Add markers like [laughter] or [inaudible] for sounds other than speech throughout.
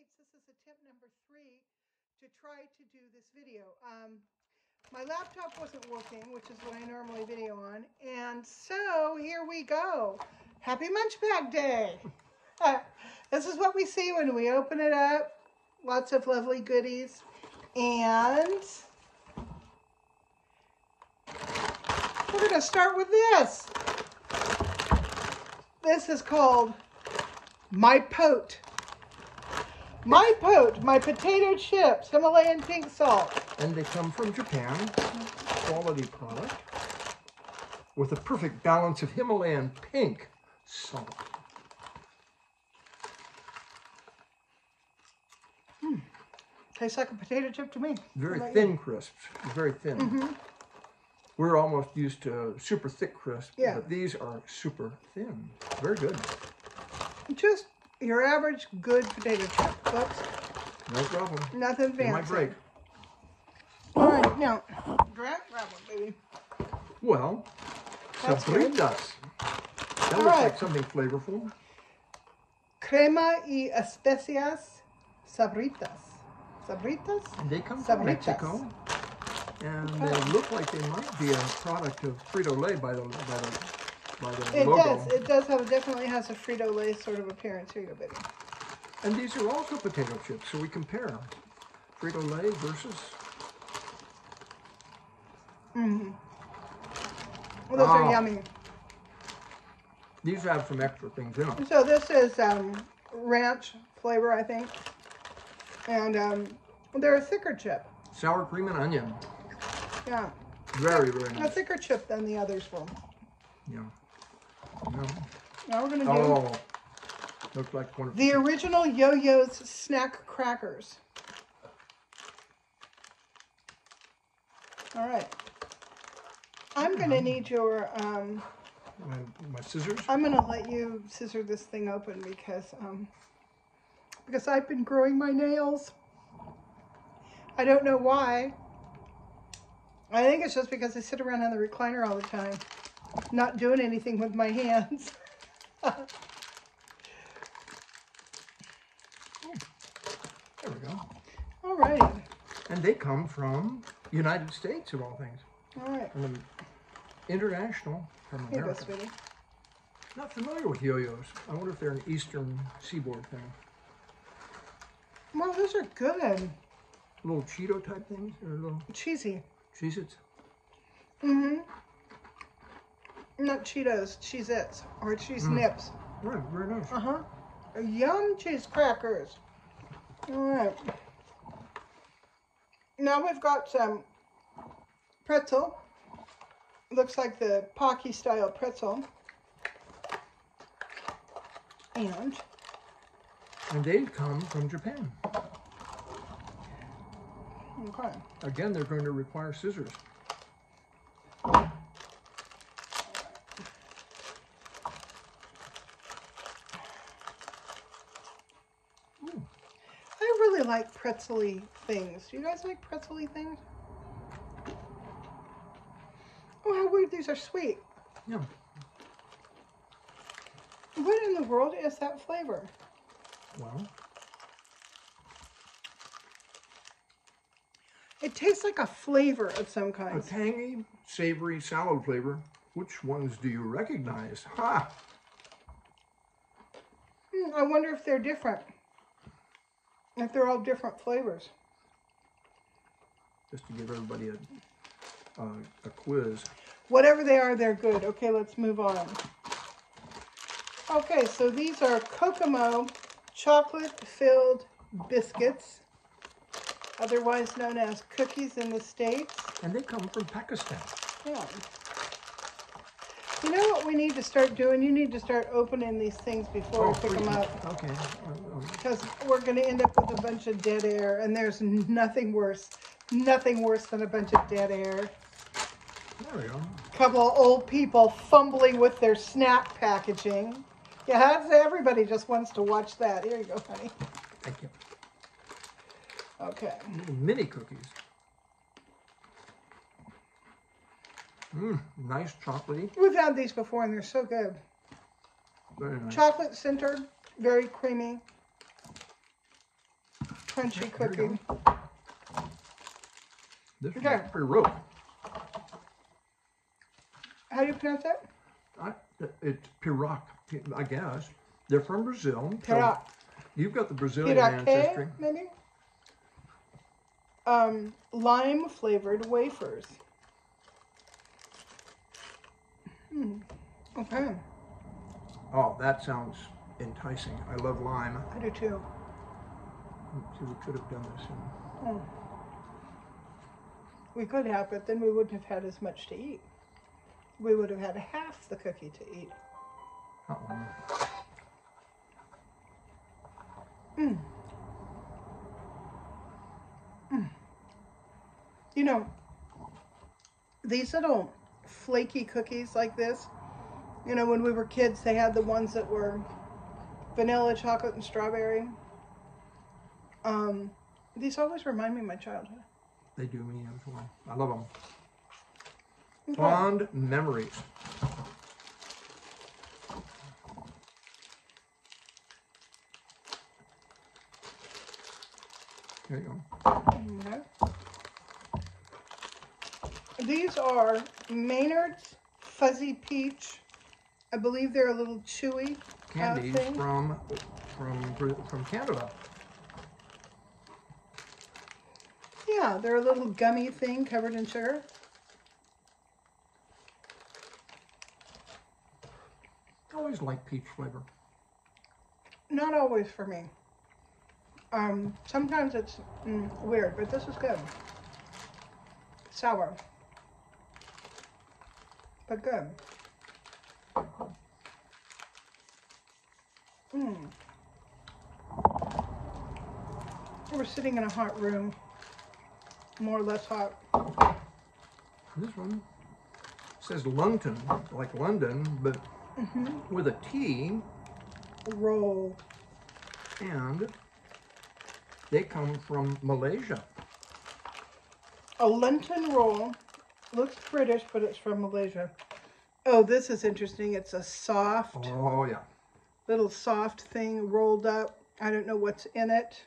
This is attempt number three to try to do this video. Um, my laptop wasn't working, which is what I normally video on, and so here we go. Happy Munchpak Day! [laughs] this is what we see when we open it up. Lots of lovely goodies. And we're going to start with this. This is called My Pote. My Pote, my potato chips, Himalayan pink salt. And they come from Japan, quality product, with a perfect balance of Himalayan pink salt. Tastes like a potato chip to me. Very thin crisps, very thin. Mm-hmm. We're almost used to super thick crisps, Yeah. but these are super thin. Very good. Just your average good potato chip. Whoops, No problem. nothing fancy. my fancy. break. All right, now, grab, grab one, baby. Well, That's good. sabritas. That All looks right. like something flavorful. Crema y especias sabritas. Sabritas? And They come from Mexico. And Okay. they look like they might be a product of Frito-Lay by the, by the It logo. does. It does have, definitely has a Frito-Lay sort of appearance. Here you go, baby. And these are also potato chips, so we compare Frito-Lay versus... Mm. Well, those are Ah. yummy. These have some extra things in them. So this is um, ranch flavor, I think. And um, they're a thicker chip. Sour cream and onion. Yeah. Very, very A thicker chip than the others were. Yeah. Now we're going to do Oh, looks like wonderful. the original Yo-Yo's snack crackers. All right. I'm going to need your, um, my, my scissors. I'm going to let you scissor this thing open because, um, because I've been growing my nails. I don't know why. I think it's just because I sit around on the recliner all the time, not doing anything with my hands. [laughs] There we go. All righty. And they come from United States of all things. All right. From international from Here America. sweetie. Not familiar with yo-yos. I wonder if they're an eastern seaboard thing. Well, those are good. Little Cheeto type things or little Cheesy. Cheez-Its. Mm-hmm. Not Cheetos, Cheez-Its, or Cheese Mm. Nips. Right, very nice. Uh-huh. Yum cheese crackers. All right. Now we've got some pretzel. Looks like the Pocky style pretzel. And And they come from Japan. okay. Again, they're going to require scissors. I really like pretzely things. Do you guys like pretzely things? Oh, how weird these are sweet. Yeah. What in the world is that flavor? Well, It tastes like a flavor of some kind. a tangy, savory salad flavor. Which ones do you recognize? Ha! Hmm, I wonder if they're different. If they're all different flavors. Just to give everybody a, a, a quiz. Whatever they are, they're good. Okay, let's move on. Okay, so these are Cocomo chocolate-filled biscuits, otherwise known as cookies in the States. And they come from Pakistan. Yeah. You know what we need to start doing? You need to start opening these things before we oh, pick them up. Okay. Because we're going to end up with a bunch of dead air, and there's nothing worse, nothing worse than a bunch of dead air. there we go. couple of old people fumbling with their snack packaging. Yeah, that's, everybody just wants to watch that. Here you go, honey. Thank you. Okay. Mini cookies. Mmm, nice chocolatey. We've had these before, and they're so good. Very nice. Chocolate centered, very creamy. crunchy Here cookie. This Okay. is pretty rough. How do you pronounce that? I, it's Pirac, I guess. They're from Brazil. so Pirac. You've got the Brazilian ancestry. maybe? Um, lime flavored wafers. Hmm. Okay, Oh, that sounds enticing. I love lime. I do too. See, we could have done this. In, Hmm. We could have, but then we wouldn't have had as much to eat. We would have had half the cookie to eat. uh-oh. You know, these little flaky cookies like this, you know, when we were kids, they had the ones that were vanilla, chocolate, and strawberry. Um, these always remind me of my childhood. They do me as well. I love them. Okay. Fond memories. There you go. Okay. These are Maynard's Fuzzy Peach. I believe they're a little chewy. kind of from from from Canada. Yeah, they're a little gummy thing covered in sugar. I always like peach flavor. Not always for me. Um, sometimes it's mm, weird, but this is good. Sour. Good. Mm. We're sitting in a hot room. More or less hot. This one says London, like London, but Mm-hmm. with a T, Roll. and they come from Malaysia. A Lenten roll. Looks British, but it's from Malaysia. Oh, this is interesting. It's a soft, Oh yeah, little soft thing rolled up. I don't know what's in it.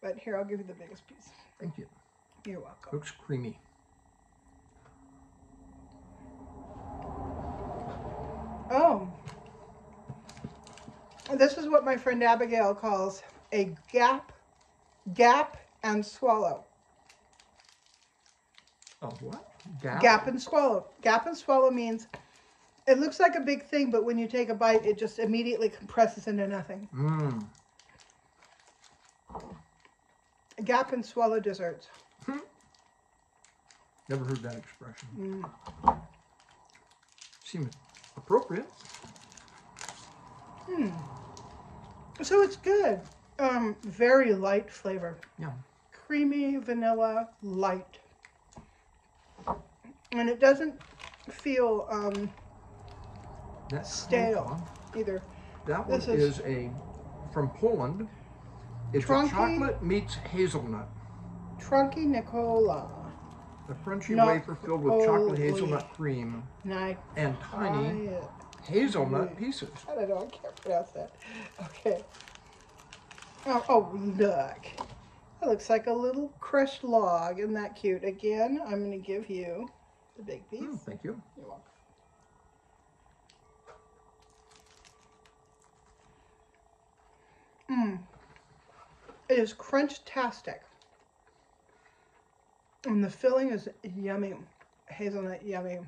But here, I'll give you the biggest piece. thank you. You're welcome. Looks creamy. Oh. This is what my friend Abigail calls a gap, gap and swallow. Oh what? Gap. Gap and swallow. Gap and swallow means it looks like a big thing, but when you take a bite, it just immediately compresses into nothing. Mmm. Gap and swallow desserts. Hmm. Never heard that expression. Mm. Seems appropriate. Hmm. So it's good. Um, very light flavor. Yeah. Creamy vanilla light. And it doesn't feel um, That's stale either. That one is, is- a from Poland. It's Trunky- chocolate meets hazelnut. Trunky Nicola. A crunchy Not wafer filled with chocolate hazelnut cream and tiny hazelnut pieces. I don't know. I can't pronounce that. Okay. Oh, oh, look. That looks like a little crushed log. Isn't that cute? Again, I'm going to give you the big piece. Mm, thank you. You're welcome. Mmm. It is crunch-tastic. And the filling is yummy. Hazelnut yummy.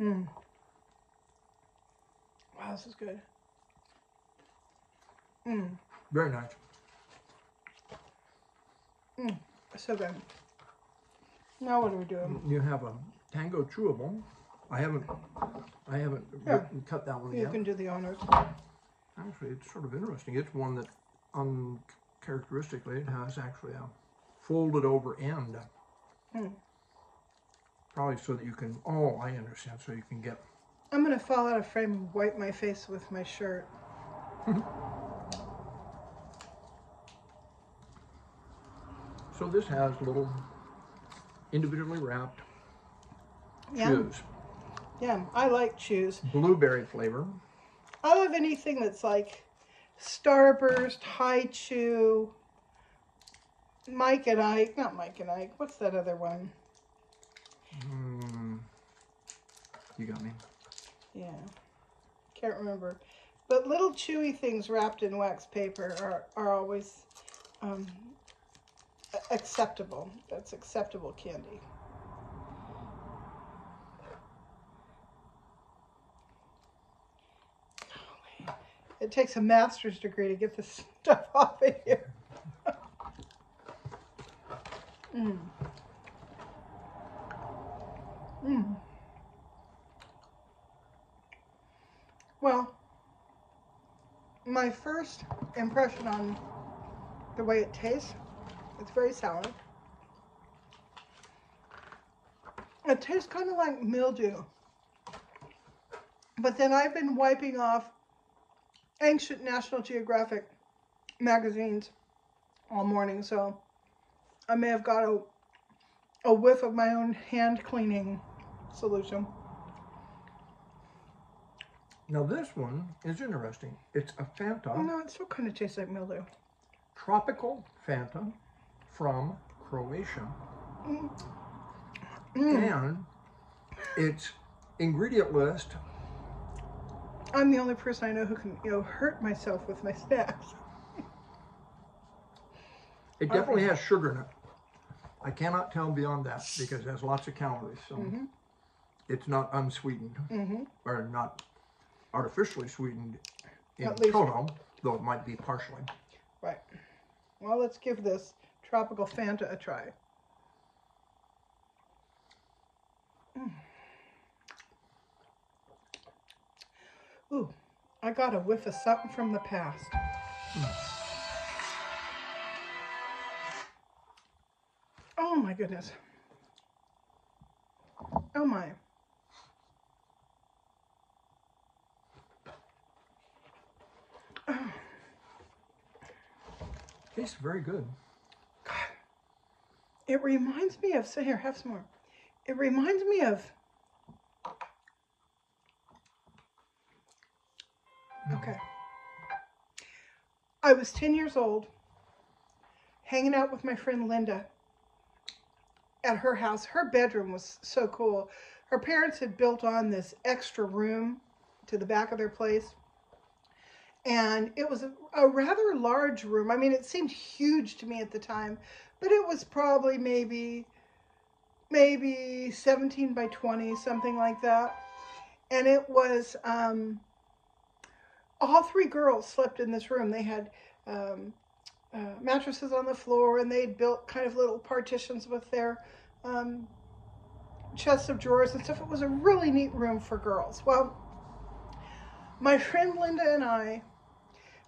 Mmm. Wow, this is good. Mmm. Very nice. Mm, so good. Now what are we doing? You have a tango chewable. I haven't, I haven't cut that one You yet. can do the honors. Actually, it's sort of interesting. It's one that, uncharacteristically, it has actually a folded over end. Hmm. Probably so that you can. Oh, I understand. So you can get. I'm gonna fall out of frame and wipe my face with my shirt. [laughs] So this has little individually wrapped Yeah, chews. yeah. I like chews. Blueberry flavor. I love anything that's like Starburst, High Chew, Mike and Ike. Not Mike and Ike. What's that other one? Mm, you got me. Yeah. Can't remember. But little chewy things wrapped in wax paper are, are always um, acceptable. That's acceptable candy. It takes a master's degree to get this [laughs] stuff off of here. mm. Mm. Well, my first impression on the way it tastes, it's very sour. It tastes kind of like mildew. But then I've been wiping off ancient National Geographic magazines all morning, so I may have got a, a whiff of my own hand cleaning solution. Now this one is interesting. It's a Fanta, No, it still kind of tastes like mildew. tropical Fanta from Croatia. Mm. And its ingredient list, I'm the only person I know who can, you know, hurt myself with my snacks. [laughs] it definitely has sugar in it. I cannot tell beyond that because it has lots of calories. So Mhm. it's not unsweetened Mm-hmm. or not artificially sweetened in total, though it might be partially. Right. Well, let's give this tropical Fanta a try. Mm. Ooh, I got a whiff of something from the past. Oh my goodness. Oh my. Tastes very good. It reminds me of, so here, have some more. It reminds me of, okay. I was 10 years old, hanging out with my friend Linda at her house. Her bedroom was so cool. Her parents had built on this extra room to the back of their place. And it was a, a rather large room. I mean, it seemed huge to me at the time, but it was probably maybe maybe 17 by 20 something like that. And it was um, all three girls slept in this room. They had um, uh, mattresses on the floor and they'd built kind of little partitions with their um, chests of drawers and stuff. It was a really neat room for girls. Well my friend linda and i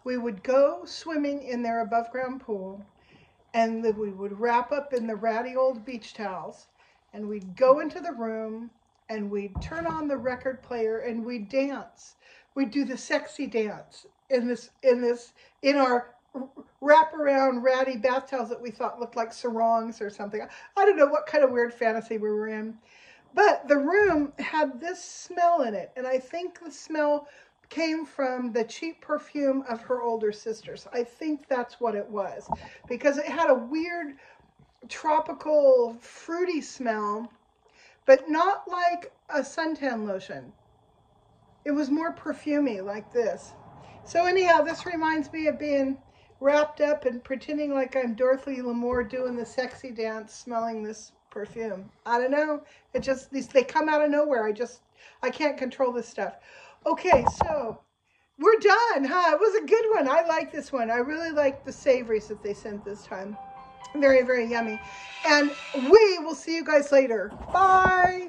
we would go swimming in their above ground pool and then we would wrap up in the ratty old beach towels and we'd go into the room and we'd turn on the record player and we'd dance. We'd do the sexy dance in this in this in our wrap around ratty bath towels that we thought looked like sarongs or something. I don't know what kind of weird fantasy we were in. But the room had this smell in it and i think the smell came from the cheap perfume of her older sisters. I think that's what it was because it had a weird tropical fruity smell, but not like a suntan lotion. It was more perfumey like this. So anyhow, this reminds me of being wrapped up and pretending like I'm Dorothy Lamour doing the sexy dance smelling this perfume. I don't know. It just these they come out of nowhere. I just I can't control this stuff. Okay, so we're done, huh? It was a good one. I like this one. I really like the savories that they sent this time. Very, very yummy. And we will see you guys later. Bye.